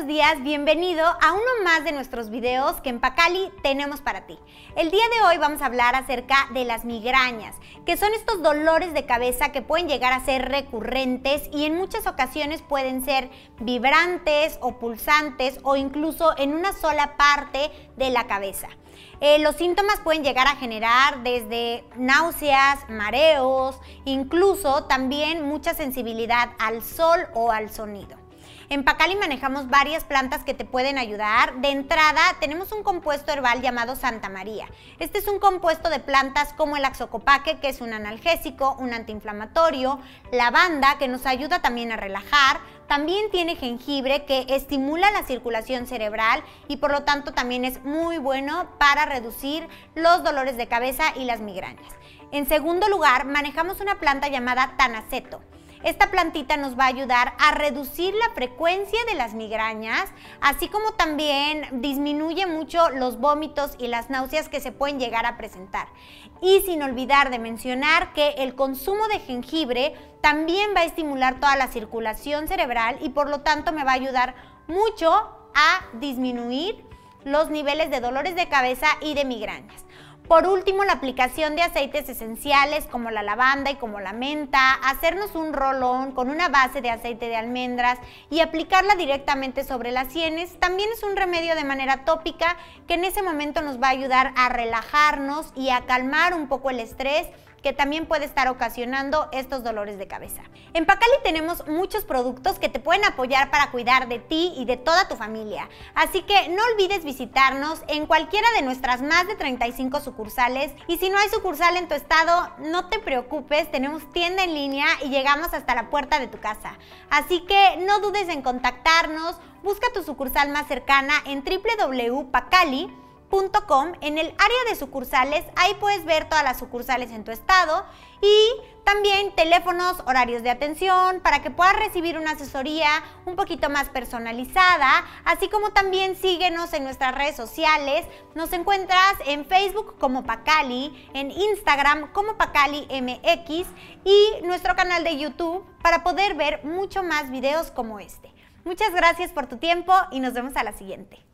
buenos días, bienvenido a uno más de nuestros videos que en Pacali tenemos para ti. El día de hoy vamos a hablar acerca de las migrañas, que son estos dolores de cabeza que pueden llegar a ser recurrentes y en muchas ocasiones pueden ser vibrantes o pulsantes o incluso en una sola parte de la cabeza. Eh, los síntomas pueden llegar a generar desde náuseas, mareos, incluso también mucha sensibilidad al sol o al sonido. En Pacali manejamos varias plantas que te pueden ayudar. De entrada, tenemos un compuesto herbal llamado Santa María. Este es un compuesto de plantas como el axocopaque, que es un analgésico, un antiinflamatorio, lavanda, que nos ayuda también a relajar, también tiene jengibre que estimula la circulación cerebral y por lo tanto también es muy bueno para reducir los dolores de cabeza y las migrañas. En segundo lugar, manejamos una planta llamada tanaceto. Esta plantita nos va a ayudar a reducir la frecuencia de las migrañas, así como también disminuye mucho los vómitos y las náuseas que se pueden llegar a presentar. Y sin olvidar de mencionar que el consumo de jengibre también va a estimular toda la circulación cerebral y por lo tanto me va a ayudar mucho a disminuir los niveles de dolores de cabeza y de migrañas. Por último, la aplicación de aceites esenciales como la lavanda y como la menta, hacernos un rolón con una base de aceite de almendras y aplicarla directamente sobre las sienes también es un remedio de manera tópica que en ese momento nos va a ayudar a relajarnos y a calmar un poco el estrés que también puede estar ocasionando estos dolores de cabeza. En Pacali tenemos muchos productos que te pueden apoyar para cuidar de ti y de toda tu familia. Así que no olvides visitarnos en cualquiera de nuestras más de 35 sucursales y si no hay sucursal en tu estado, no te preocupes, tenemos tienda en línea y llegamos hasta la puerta de tu casa. Así que no dudes en contactarnos, busca tu sucursal más cercana en www.pacali.com en el área de sucursales, ahí puedes ver todas las sucursales en tu estado y también teléfonos, horarios de atención para que puedas recibir una asesoría un poquito más personalizada, así como también síguenos en nuestras redes sociales. Nos encuentras en Facebook como Pacali, en Instagram como Pacali MX y nuestro canal de YouTube para poder ver mucho más videos como este. Muchas gracias por tu tiempo y nos vemos a la siguiente.